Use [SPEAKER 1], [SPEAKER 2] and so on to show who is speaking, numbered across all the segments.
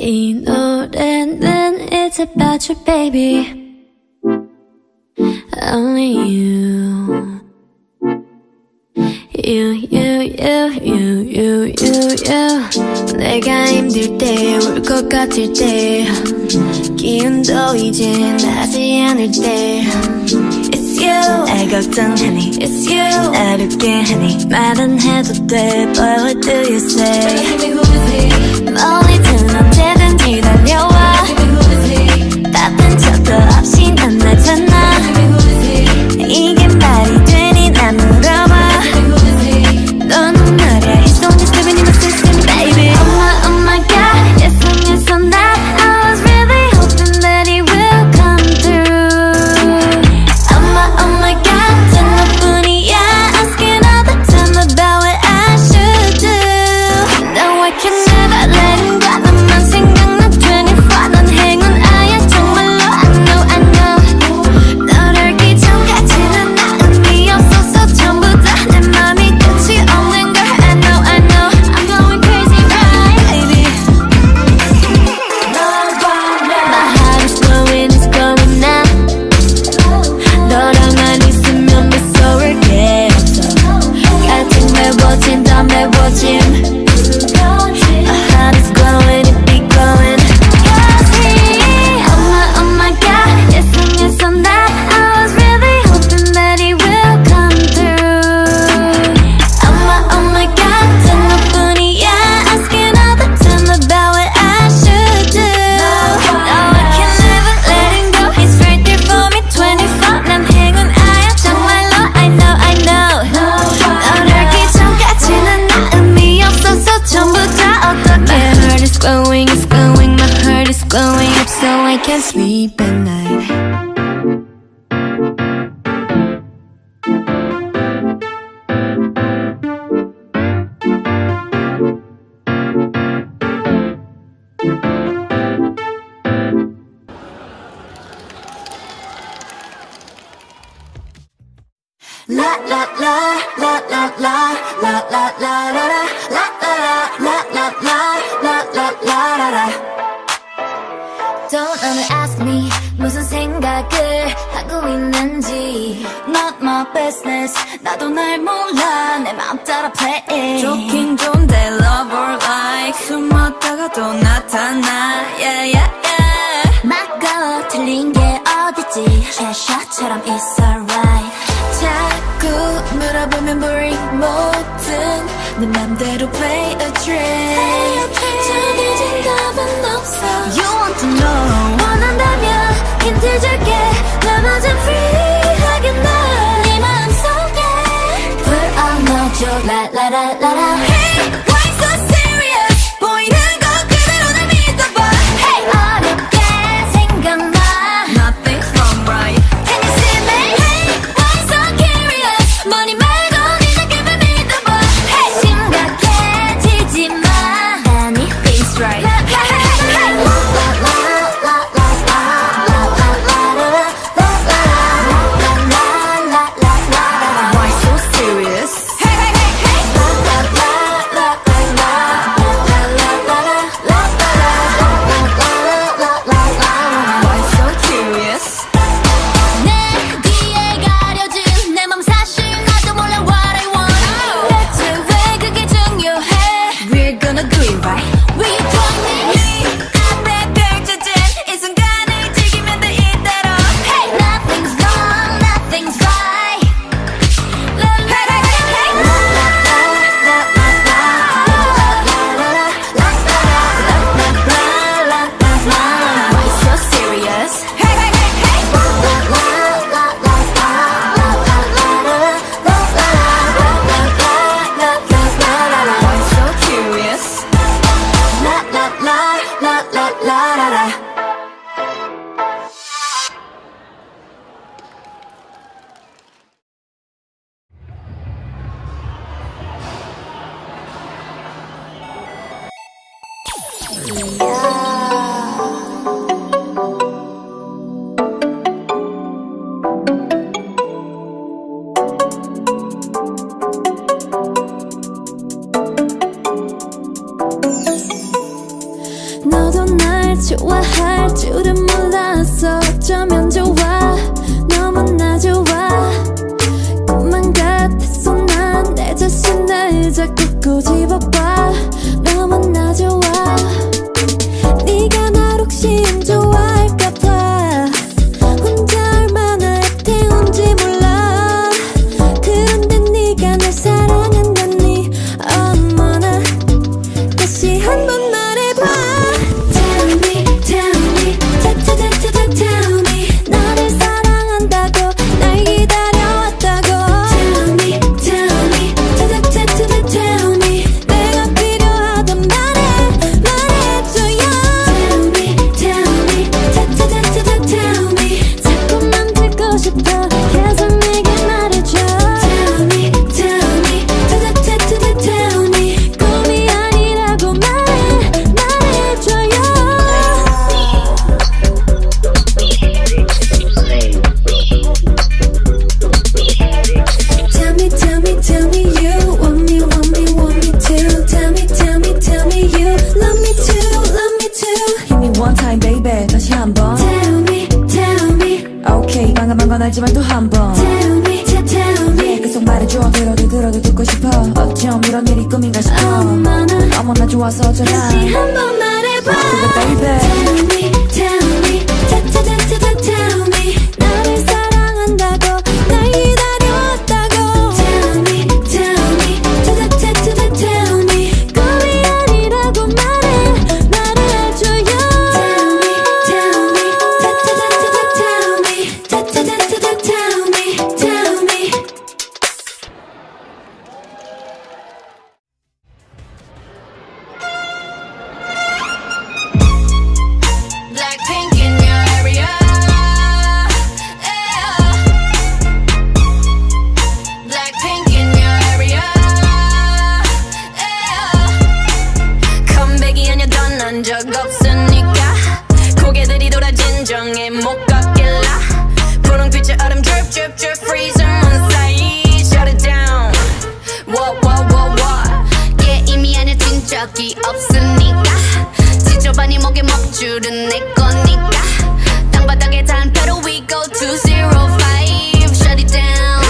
[SPEAKER 1] You know that then it's about your baby. Only you. You, you, you, you, you, you, you. 내가 힘들 때, 때울것 같을 때. 기운도 이제 나지 않을 때. It's you. 날 걱정하니 It's you. 어렵게 하니 말은 해도 돼. But what do you say? 언제든 기다려와 Don't ever ask me 무슨 생각을 하고 있는지 Not my business 나도 날 몰라 내 맘 따라 play
[SPEAKER 2] 조긴
[SPEAKER 1] 조 你呀
[SPEAKER 3] 알지만 또 한번. Tell me, tell, tell me. 예, 계속 말해줘
[SPEAKER 1] 들어도 들어도 듣고 싶어. 어쩜 이런 일이 꿈인가 싶어.
[SPEAKER 3] oh,
[SPEAKER 1] 어머나 좋아서 어쩌나
[SPEAKER 2] 205 Shut it down.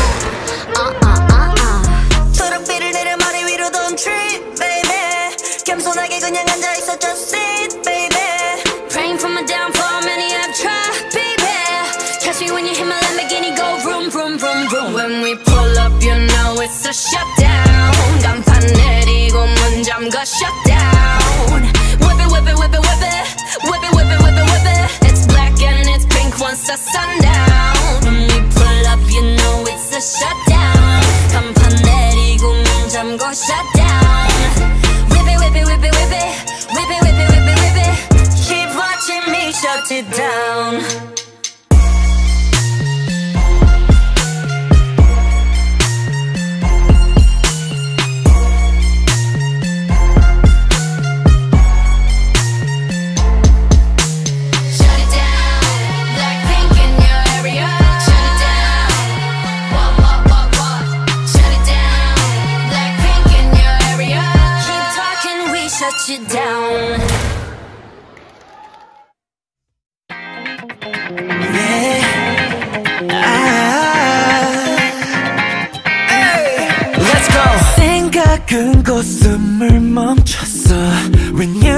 [SPEAKER 2] Uh, uh, uh, uh. 서로 피를 내려 머리 위로 don't trip baby. 겸손하게 그냥 앉아있어 just sit baby. Praying for my downfall many have tried baby. Catch me when you hit my Lamborghini go vroom vroom vroom vroom. When we pull up you know it's a shutdown.
[SPEAKER 4] 작은 웃음을 멈췄어. 왜냐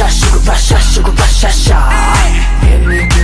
[SPEAKER 4] シャシュクバシャシュクバシャシャ